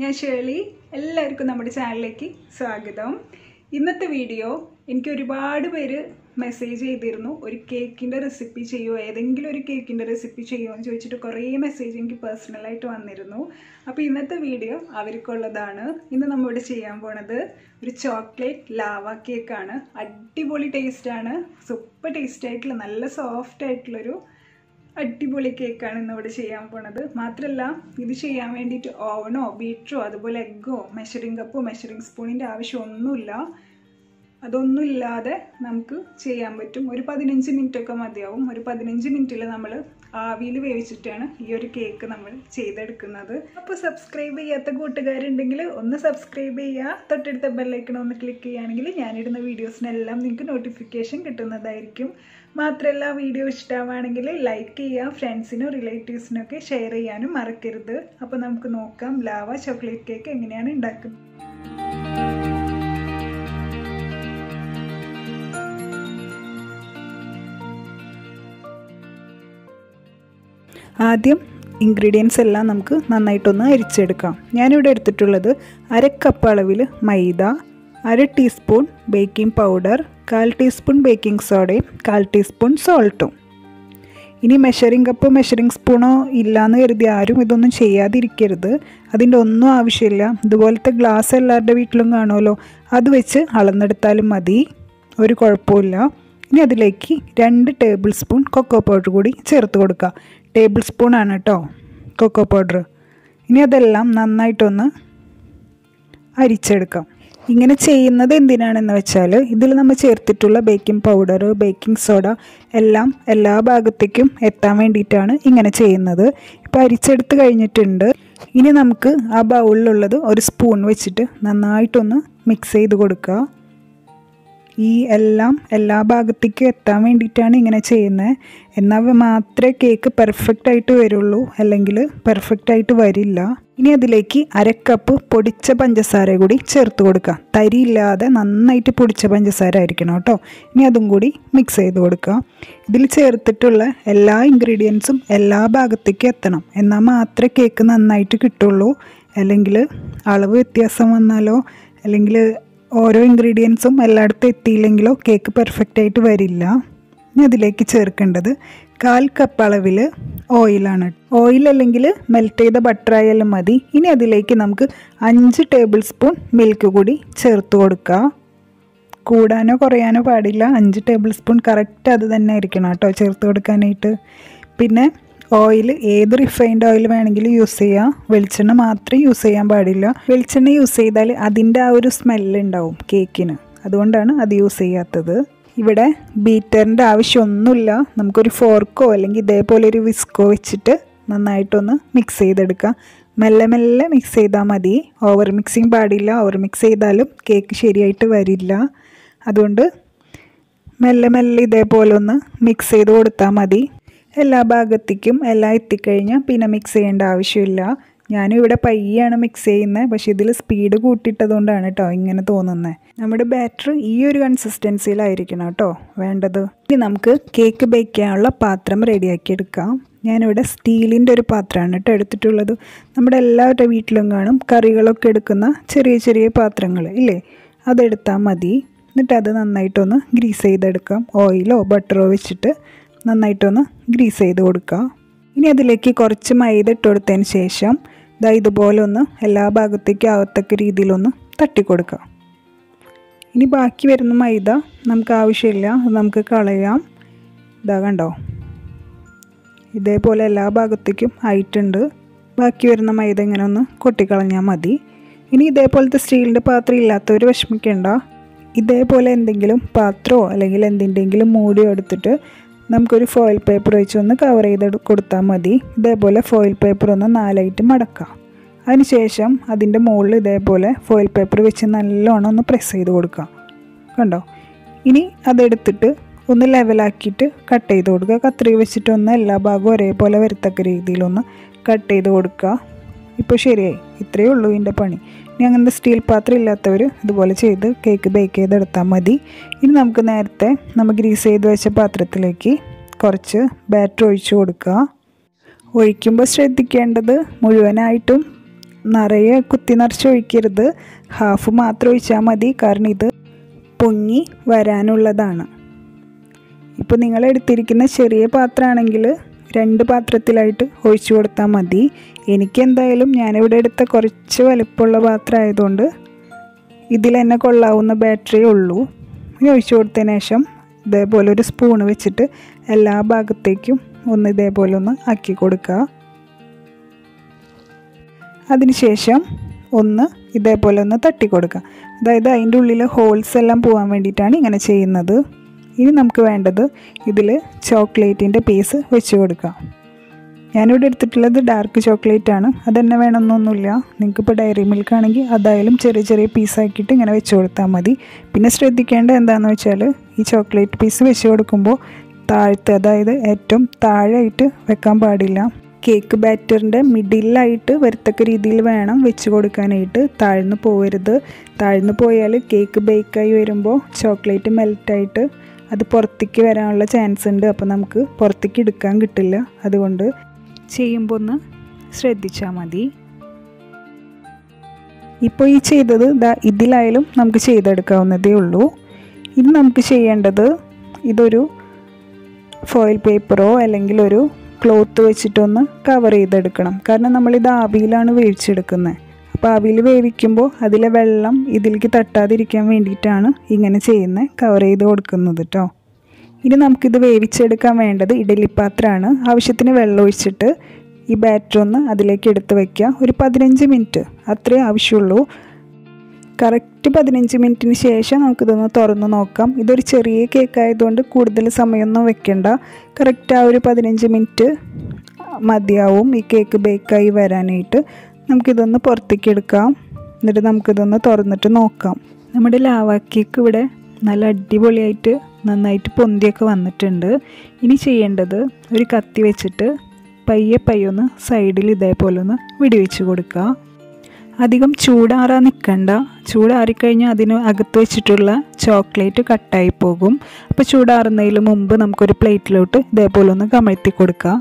ഞാൻ ഷേളി എല്ലാവർക്കും നമ്മുടെ ചാനലിലേക്ക് സ്വാഗതം. ഇന്നത്തെ വീഡിയോ എനിക്ക് ഒരുപാട് പേര് മെസ്സേജ് ചെയ്തിരുന്നു. ഒരു കേക്കിന്റെ റെസിപ്പി ചെയ്യുമോ ഏതെങ്കിലും ഒരു കേക്കിന്റെ റെസിപ്പി ചെയ്യുമോ എന്ന് ചോദിച്ചിട്ട് കുറേ മെസ്സേജ് എനിക്ക് പേഴ്സണലായിട്ട് വന്നിരുന്നു. അപ്പോൾ ഇന്നത്തെ വീഡിയോ അവർക്കുള്ളതാണ്. ഇന്ന് നമ്മളിവിടെ ചെയ്യാൻ പോണത് ഒരു ചോക്ലേറ്റ് ലാവ കേക്കാണ് അടിപൊളി ടേസ്റ്റാണ് സൂപ്പർ ടേസ്റ്റായിട്ടുള്ള നല്ല സോഫ്റ്റ് ആയിട്ടുള്ളൊരു അടിപൊളി കേക്കാണ് ഇന്ന് ഇവിടെ ചെയ്യാൻ പോണത്. മാത്രമല്ല ഇത് ചെയ്യാൻ വേണ്ടിയിട്ട് ഓവനോ ബീറ്ററോ അതുപോലെ എഗ്ഗോ മെഷറിംഗ് കപ്പോ മെഷറിംഗ് സ്പൂണിന്റെ ആവശ്യമൊന്നുമില്ല. അതൊന്നുമില്ലാതെ നമുക്ക് ചെയ്യാൻ പറ്റും. ഒരു പതിനഞ്ച് മിനിറ്റ് ഒക്കെ മതിയാവും. ഒരു പതിനഞ്ച് മിനിറ്റിൽ നമ്മൾ ആവിയിൽ വേവിച്ചിട്ടാണ് ഈ ഒരു കേക്ക് നമ്മൾ ചെയ്തെടുക്കുന്നത്. അപ്പോൾ സബ്സ്ക്രൈബ് ചെയ്യാത്ത കൂട്ടുകാരുണ്ടെങ്കിൽ ഒന്ന് സബ്സ്ക്രൈബ് ചെയ്യുക. തൊട്ടടുത്ത ബെല്ലൈക്കൺ ഒന്ന് ക്ലിക്ക് ചെയ്യുകയാണെങ്കിൽ ഞാനിടുന്ന വീഡിയോസിനെല്ലാം നിങ്ങൾക്ക് നോട്ടിഫിക്കേഷൻ കിട്ടുന്നതായിരിക്കും. മാത്രമല്ല വീഡിയോ ഇഷ്ടമാണെങ്കിൽ ലൈക്ക് ചെയ്യുക ഫ്രണ്ട്സിനും റിലേറ്റീവ്സിനൊക്കെ ഷെയർ ചെയ്യാനും മറക്കരുത്. അപ്പോൾ നമുക്ക് നോക്കാം ലാവ ചോക്ലേറ്റ് കേക്ക് എങ്ങനെയാണ് ഉണ്ടാക്കുന്നത്. ആദ്യം ഇൻഗ്രീഡിയൻസ് എല്ലാം നമുക്ക് നന്നായിട്ടൊന്ന് അരിച്ചെടുക്കാം. ഞാനിവിടെ എടുത്തിട്ടുള്ളത് അര കപ്പ് അളവിൽ മൈദ അര ടീസ്പൂൺ ബേക്കിംഗ് പൗഡർ കാൽ ടീസ്പൂൺ ബേക്കിംഗ് സോഡയും കാൽ ടീസ്പൂൺ സോൾട്ടും ഇനി മെഷറിംഗ് കപ്പ് മെഷറിംഗ് സ്പൂണോ ഇല്ലയെന്ന് കരുതി ആരും ഇതൊന്നും ചെയ്യാതിരിക്കരുത്. അതിന്റെ ഒന്നും ആവശ്യമില്ല. ഇതുപോലത്തെ ഗ്ലാസ് എല്ലാവരുടെ വീട്ടിലും കാണുമല്ലോ. അത് വെച്ച് അളന്നെടുത്താലും മതി. ഒരു കുഴപ്പമില്ല ഇനി അതിലേക്ക് രണ്ട് ടേബിൾ സ്പൂൺ കൊക്കോ പൗഡർ കൂടി ചേർത്ത് കൊടുക്കുക ടേബിൾ സ്പൂണാണ് കേട്ടോ കൊക്കോ പൗഡർ ഇനി അതെല്ലാം നന്നായിട്ടൊന്ന് അരിച്ചെടുക്കാം. ഇങ്ങനെ ചെയ്യുന്നത് എന്തിനാണെന്ന് വെച്ചാൽ ഇതിൽ നമ്മൾ ചേർത്തിട്ടുള്ള ബേക്കിംഗ് പൗഡർ ബേക്കിംഗ് സോഡ എല്ലാം എല്ലാ ഭാഗത്തേക്കും എത്താൻ വേണ്ടിയിട്ടാണ് ഇങ്ങനെ ചെയ്യുന്നത്. ഇപ്പോൾ അരിച്ചെടുത്ത് കഴിഞ്ഞിട്ടുണ്ട്. ഇനി നമുക്ക് ആ ബൗളിലുള്ളത് ഒരു സ്പൂൺ വെച്ചിട്ട് നന്നായിട്ടൊന്ന് മിക്സ് ചെയ്ത് കൊടുക്കുക. ഈ എല്ലാം എല്ലാ ഭാഗത്തേക്കും എത്താൻ വേണ്ടിയിട്ടാണ് ഇങ്ങനെ ചെയ്യുന്നത്. എന്നാൽ മാത്രമേ കേക്ക് പെർഫെക്റ്റ് ആയിട്ട് വരുള്ളൂ അല്ലെങ്കിൽ പെർഫെക്റ്റ് ആയിട്ട് വരില്ല. ഇനി അതിലേക്ക് അരക്കപ്പ് പൊടിച്ച പഞ്ചസാര കൂടി ചേർത്ത് കൊടുക്കുക. തരിയില്ലാതെ നന്നായിട്ട് പൊടിച്ച പഞ്ചസാര ആയിരിക്കണം കേട്ടോ. ഇനി അതും കൂടി മിക്സ് ചെയ്ത് കൊടുക്കുക. ഇതിൽ ചേർത്തിട്ടുള്ള എല്ലാ ഇൻഗ്രീഡിയൻസും എല്ലാ ഭാഗത്തേക്കും എത്തണം. എന്നാൽ മാത്രമേ കേക്ക് നന്നായിട്ട് കിട്ടുള്ളൂ. അല്ലെങ്കിൽ അളവ് വ്യത്യാസം വന്നാലോ അല്ലെങ്കിൽ ഓരോ ഇൻഗ്രീഡിയൻസും എല്ലായിടത്തും എത്തിയില്ലെങ്കിലോ കേക്ക് പെർഫെക്റ്റ് ആയിട്ട് വരില്ല. ഇനി അതിലേക്ക് ചേർക്കേണ്ടത് കാൽ കപ്പ് അളവിൽ ഓയിലാണ് ഓയിൽ അല്ലെങ്കിൽ മെൽറ്റ് ചെയ്ത ബട്ടർ ആയാലും മതി. ഇനി അതിലേക്ക് നമുക്ക് അഞ്ച് ടേബിൾ സ്പൂൺ മിൽക്ക് കൂടി ചേർത്ത് കൊടുക്കുക കൂടാനോ കുറയാനോ പാടില്ല. അഞ്ച് ടേബിൾ സ്പൂൺ കറക്റ്റ് അത് തന്നെ ആയിരിക്കണം കേട്ടോ ചേർത്ത് കൊടുക്കാനായിട്ട്. പിന്നെ ഓയിൽ ഏത് റിഫൈൻഡ് ഓയിൽ വേണമെങ്കിലും യൂസ് ചെയ്യാം. വെളിച്ചെണ്ണ മാത്രം യൂസ് ചെയ്യാൻ പാടില്ല. വെളിച്ചെണ്ണ യൂസ് ചെയ്താൽ അതിന്റെ ആ ഒരു സ്മെല്ല് ഉണ്ടാവും കേക്കിന് അതുകൊണ്ടാണ് അത് യൂസ് ചെയ്യാത്തത്. ഇവിടെ ബീറ്ററിന്റെ ആവശ്യമൊന്നുമില്ല. നമുക്കൊരു ഫോർക്കോ അല്ലെങ്കിൽ ഇതേപോലെ ഒരു വിസ്കോ വെച്ചിട്ട് നന്നായിട്ടൊന്ന് മിക്സ് ചെയ്തെടുക്കാം. മെല്ലെ മെല്ലെ മിക്സ് ചെയ്താൽ മതി. ഓവർ മിക്സിങ് പാടില്ല. ഓവർ മിക്സ് ചെയ്താലും കേക്ക് ശരിയായിട്ട് വരില്ല. അതുകൊണ്ട് മെല്ലെ മെല്ലെ ഇതേപോലെ ഒന്ന് മിക്സ് ചെയ്ത് കൊടുത്താൽ മതി. എല്ലാ ഭാഗത്തേക്കും എല്ലാം എത്തിക്കഴിഞ്ഞാൽ പിന്നെ മിക്സ് ചെയ്യേണ്ട ആവശ്യമില്ല. ഞാനും ഇവിടെ പയ്യാണ് മിക്സ് ചെയ്യുന്നത്. പക്ഷേ ഇതിൽ സ്പീഡ് കൂട്ടിയിട്ടതുകൊണ്ടാണ് കേട്ടോ ഇങ്ങനെ തോന്നുന്നത് നമ്മുടെ ബാറ്റർ ഈ ഒരു കൺസിസ്റ്റൻസിയിലായിരിക്കണം കേട്ടോ വേണ്ടത്. ഇനി നമുക്ക് കേക്ക് ബേക്ക് ചെയ്യാനുള്ള പാത്രം റെഡിയാക്കി എടുക്കാം. ഞാനിവിടെ സ്റ്റീലിന്റെ ഒരു പാത്രമാണ് കേട്ടോ എടുത്തിട്ടുള്ളത്. നമ്മുടെ എല്ലാവരുടെ വീട്ടിലും കാണും കറികളൊക്കെ എടുക്കുന്ന ചെറിയ ചെറിയ പാത്രങ്ങൾ ഇല്ലേ? അതെടുത്താൽ മതി. എന്നിട്ട് അത് നന്നായിട്ടൊന്ന് ഗ്രീസ് ചെയ്തെടുക്കാം. ഓയിലോ ബട്ടറോ വെച്ചിട്ട് നന്നായിട്ടൊന്ന് ഗ്രീസ് ചെയ്ത് കൊടുക്കുക ഇനി അതിലേക്ക് കുറച്ച് മൈദ ഇട്ട് കൊടുത്തതിന് ശേഷം ഇതാ ഇതുപോലെ ഒന്ന് എല്ലാ ഭാഗത്തേക്കും ആവത്തക്ക രീതിയിലൊന്ന് തട്ടിക്കൊടുക്കുക ഇനി ബാക്കി വരുന്ന മൈദ നമുക്ക് ആവശ്യമില്ല അത് നമുക്ക് കളയാം. ഇതാ കണ്ടോ? ഇതേപോലെ എല്ലാ ഭാഗത്തേക്കും ആയിട്ടുണ്ട്. ബാക്കി വരുന്ന മൈദ ഇങ്ങനെ ഒന്ന് കൊട്ടിക്കളഞ്ഞാൽ മതി. ഇനി ഇതേപോലത്തെ സ്റ്റീലിന്റെ പാത്രം ഇല്ലാത്തവർ വിഷമിക്കേണ്ട. ഇതേപോലെ എന്തെങ്കിലും പാത്രമോ അല്ലെങ്കിൽ എന്തിന്റെങ്കിലും മൂടിയോ എടുത്തിട്ട് നമുക്കൊരു ഫോയിൽ പേപ്പർ വെച്ച് ഒന്ന് കവർ ചെയ്ത് കൊടുത്താൽ മതി. ഇതേപോലെ ഫോയിൽ പേപ്പർ ഒന്ന് നാലായിട്ട് മടക്കാം. അതിനുശേഷം അതിന്റെ മുകളിൽ ഇതേപോലെ ഫോയിൽ പേപ്പർ വെച്ച് നല്ലോണം ഒന്ന് പ്രസ് ചെയ്ത് കൊടുക്കാം. കണ്ടോ? ഇനി അതെടുത്തിട്ട് ഒന്ന് ലെവലാക്കിയിട്ട് കട്ട് ചെയ്ത് കൊടുക്കുക കത്രിക വെച്ചിട്ടൊന്ന് എല്ലാ ഭാഗവും ഒരേപോലെ വരത്തക്ക രീതിയിലൊന്ന് കട്ട് ചെയ്ത് കൊടുക്കുക ഇപ്പോൾ ശരിയായി. ഇത്രയേ ഉള്ളൂ ഇതിന്റെ പണി. ഇനി അങ്ങനത്തെ സ്റ്റീൽ പാത്രം ഇല്ലാത്തവർ ഇതുപോലെ ചെയ്ത് കേക്ക് ബേക്ക് ചെയ്തെടുത്താൽ മതി. ഇനി നമുക്ക് നേരത്തെ നമ്മൾ ഗ്രീസ് ചെയ്ത് വെച്ച പാത്രത്തിലേക്ക് കുറച്ച് ബാറ്റർ ഒഴിച്ചു കൊടുക്കുക. ഒഴിക്കുമ്പോൾ ശ്രദ്ധിക്കേണ്ടത് മുഴുവനായിട്ടും നിറയെ കുത്തി നിറച്ച് ഒഴിക്കരുത്. ഹാഫ് മാത്രം ഒഴിച്ചാൽ മതി. കാരണം ഇത് പൊങ്ങി വരാനുള്ളതാണ്. ഇപ്പോൾ നിങ്ങൾ എടുത്തിരിക്കുന്ന ചെറിയ പാത്രമാണെങ്കിൽ രണ്ട് പാത്രത്തിലായിട്ട് ഒഴിച്ചു കൊടുത്താൽ മതി. എനിക്കെന്തായാലും ഞാനിവിടെ എടുത്ത കുറച്ച് വലിപ്പമുള്ള പാത്രം ആയതുകൊണ്ട് ഇതിൽ തന്നെ കൊള്ളാവുന്ന ബാറ്ററി ഉള്ളൂ. ഇനി ഒഴിച്ചു കൊടുത്തതിന് ശേഷം ഇതേപോലെ ഒരു സ്പൂൺ വെച്ചിട്ട് എല്ലാ ഭാഗത്തേക്കും ഒന്ന് ഇതേപോലെ ഒന്ന് ആക്കി കൊടുക്കുക. അതിനുശേഷം ഒന്ന് ഇതേപോലെ ഒന്ന് തട്ടി കൊടുക്കുക. അതായത് അതിന്റെ ഉള്ളിൽ ഹോൾസ് എല്ലാം പോകാൻ വേണ്ടിയിട്ടാണ് ഇങ്ങനെ ചെയ്യുന്നത്. ഇനി നമുക്ക് വേണ്ടത് ഇതിൽ ചോക്ലേറ്റിന്റെ പീസ് വെച്ച് കൊടുക്കാം. ഞാനിവിടെ എടുത്തിട്ടുള്ളത് ഡാർക്ക് ചോക്ലേറ്റ് ആണ്. അതെന്നെ വേണമെന്നൊന്നുമില്ല. നിങ്ങൾക്കിപ്പോൾ ഡയറി മിൽക്ക് ആണെങ്കിൽ അതായാലും ചെറിയ ചെറിയ പീസാക്കിയിട്ട് ഇങ്ങനെ വെച്ച് കൊടുത്താൽ മതി. പിന്നെ ശ്രദ്ധിക്കേണ്ട എന്താണെന്ന് വെച്ചാൽ ഈ ചോക്ലേറ്റ് പീസ് വെച്ച് കൊടുക്കുമ്പോൾ താഴത്തെ അതായത് ഏറ്റവും താഴെയായിട്ട് വെക്കാൻ പാടില്ല. കേക്ക് ബാറ്ററിന്റെ മിഡിലായിട്ട് വരത്തക്ക രീതിയിൽ വേണം വെച്ച് കൊടുക്കാനായിട്ട്. താഴ്ന്നു പോകരുത് താഴ്ന്നു പോയാൽ കേക്ക് ബേക്കായി വരുമ്പോൾ ചോക്ലേറ്റ് മെൽറ്റായിട്ട് അത് പുറത്തേക്ക് വരാനുള്ള ചാൻസ് ഉണ്ട്. അപ്പോൾ നമുക്ക് പുറത്തേക്ക് എടുക്കാൻ കിട്ടില്ല. അതുകൊണ്ട് ചെയ്യുമ്പോൾ ഒന്ന് ശ്രദ്ധിച്ചാൽ മതി. ഇപ്പോൾ ഈ ചെയ്തത് ഇതിലായാലും നമുക്ക് ചെയ്തെടുക്കാവുന്നതേ ഉള്ളൂ. ഇനി നമുക്ക് ചെയ്യേണ്ടത് ഇതൊരു ഫോയിൽ പേപ്പറോ അല്ലെങ്കിൽ ഒരു ക്ലോത്ത് വെച്ചിട്ടൊന്ന് കവർ ചെയ്തെടുക്കണം. കാരണം നമ്മളിത് ആവിയിലാണ് വേവിച്ചെടുക്കുന്നത് അപ്പോൾ അവിൽ വേവിക്കുമ്പോൾ അതിലെ വെള്ളം ഇതിലേക്ക് തട്ടാതിരിക്കാൻ വേണ്ടിയിട്ടാണ് ഇങ്ങനെ ചെയ്യുന്നത്. കവർ ചെയ്ത് കൊടുക്കുന്നത് കേട്ടോ ഇനി നമുക്കിത് വേവിച്ചെടുക്കാൻ വേണ്ടത് ഇഡലിപ്പാത്രമാണ്. ആവശ്യത്തിന് വെള്ളം ഒഴിച്ചിട്ട് ഈ ബാറ്റർ ഒന്ന് അതിലേക്ക് എടുത്ത് വയ്ക്കുക ഒരു പതിനഞ്ച് മിനിറ്റ് അത്രേ ആവശ്യമുള്ളൂ. കറക്റ്റ് പതിനഞ്ച് മിനിറ്റിന് ശേഷം നമുക്കിതൊന്ന് തുറന്ന് നോക്കാം. ഇതൊരു ചെറിയ കേക്ക് ആയതുകൊണ്ട് കൂടുതൽ സമയമൊന്നും വെക്കണ്ട. കറക്റ്റ് ആ ഒരു പതിനഞ്ച് മിനിറ്റ് മതിയാവും ഈ കേക്ക് ബേക്കായി വരാനായിട്ട്. നമുക്കിതൊന്ന് പുറത്തേക്ക് എടുക്കാം എന്നിട്ട് നമുക്കിതൊന്ന് തുറന്നിട്ട് നോക്കാം. നമ്മുടെ ലാവ ഇവിടെ നല്ല അടിപൊളിയായിട്ട് നന്നായിട്ട് പൊന്തിയൊക്കെ വന്നിട്ടുണ്ട്. ഇനി ചെയ്യേണ്ടത് ഒരു കത്തി വെച്ചിട്ട് പയ്യെ പയ്യെ ഒന്ന് സൈഡിൽ ഇതേപോലെ ഒന്ന് വിടിവെച്ച് കൊടുക്കുക. അധികം ചൂടാറാൻ നിൽക്കണ്ട ചൂടാറിക്കഴിഞ്ഞാൽ അതിന് അകത്ത് വെച്ചിട്ടുള്ള ചോക്ലേറ്റ് കട്ടായി പോകും. അപ്പോൾ ചൂടാറുന്നതിന് മുമ്പ് നമുക്കൊരു പ്ലേറ്റിലോട്ട് ഇതേപോലെ ഒന്ന് കമഴ്ത്തി കൊടുക്കുക.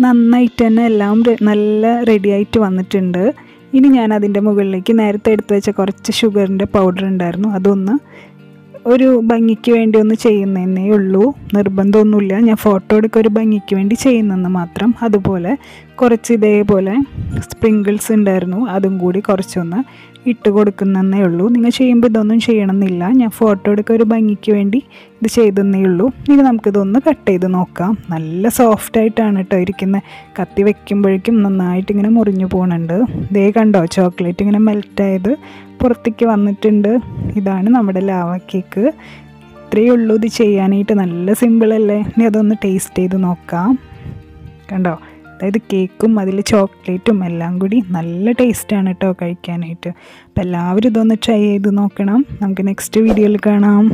നന്നായിട്ട് തന്നെ എല്ലാം നല്ല റെഡിയായിട്ട് വന്നിട്ടുണ്ട്. ഇനി ഞാൻ അതിന്റെ മുകളിലേക്ക് നേരത്തെ എടുത്തു വെച്ച കുറച്ച് ഷുഗറിന്റെ പൗഡർ ഉണ്ടായിരുന്നു. അതൊന്ന് ഒരു ഭംഗിക്ക് വേണ്ടി ഒന്ന് ചെയ്യുന്നതന്നേ ഉള്ളൂ. നിർബന്ധമൊന്നുമില്ല. ഞാൻ ഫോട്ടോ എടുക്കുക ഒരു ഭംഗിക്ക് വേണ്ടി ചെയ്യുന്നെന്ന് മാത്രം. അതുപോലെ കുറച്ച് ഇതേപോലെ സ്പ്രിങ്കിൾസ് ഉണ്ടായിരുന്നു. അതും കൂടി കുറച്ചൊന്ന് ഇട്ട് കൊടുക്കുന്നതേ ഉള്ളൂ. നിങ്ങൾ ചെയ്യുമ്പോൾ ഇതൊന്നും ചെയ്യണമെന്നില്ല. ഞാൻ ഫോട്ടോ എടുക്കുക ഒരു ഭംഗിക്ക് വേണ്ടി ഇത് ചെയ്തെന്നേ ഉള്ളൂ. ഇനി നമുക്കിതൊന്ന് കട്ട് ചെയ്ത് നോക്കാം. നല്ല സോഫ്റ്റ് ആയിട്ടാണ് കേട്ടോ ഇരിക്കുന്നത് കത്തി വെക്കുമ്പോഴേക്കും നന്നായിട്ട് ഇങ്ങനെ മുറിഞ്ഞു പോകുന്നുണ്ട് ഇതേ കണ്ടോ ചോക്ലേറ്റ് ഇങ്ങനെ മെൽറ്റായത് പുറത്തേക്ക് വന്നിട്ടുണ്ട്. ഇതാണ് നമ്മുടെ ലാവ കേക്ക് ഇത്രയേ ഉള്ളൂ ഇത് ചെയ്യാനായിട്ട്. നല്ല സിമ്പിളല്ലേ ഇനി അതൊന്ന് ടേസ്റ്റ് ചെയ്ത് നോക്കാം. കണ്ടോ? അതായത് കേക്കും അതിൽ ചോക്ലേറ്റും എല്ലാം കൂടി നല്ല ടേസ്റ്റാണ് കേട്ടോ കഴിക്കാനായിട്ട്. അപ്പോൾ എല്ലാവരും ഇതൊന്ന് ട്രൈ ചെയ്ത് നോക്കണം. നമുക്ക് നെക്സ്റ്റ് വീഡിയോയിൽ കാണാം.